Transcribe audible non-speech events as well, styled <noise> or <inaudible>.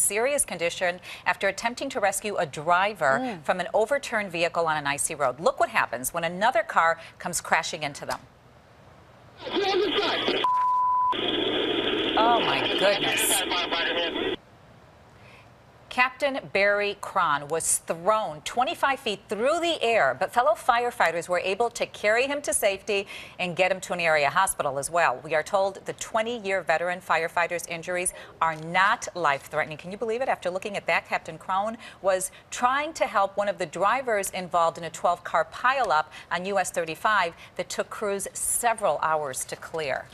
serious condition after attempting to rescue a driver hmm. from an overturned vehicle on an icy road. Look what happens when another car comes crashing into them. <laughs> Oh my goodness. Captain Barry Cron was thrown 25 feet through the air, but fellow firefighters were able to carry him to safety and get him to an area hospital as well. We are told the 20 year veteran firefighter's injuries are not life threatening. Can you believe it? After looking at that, Captain Cron was trying to help one of the drivers involved in a 12 car pileup on US 35 that took crews several hours to clear.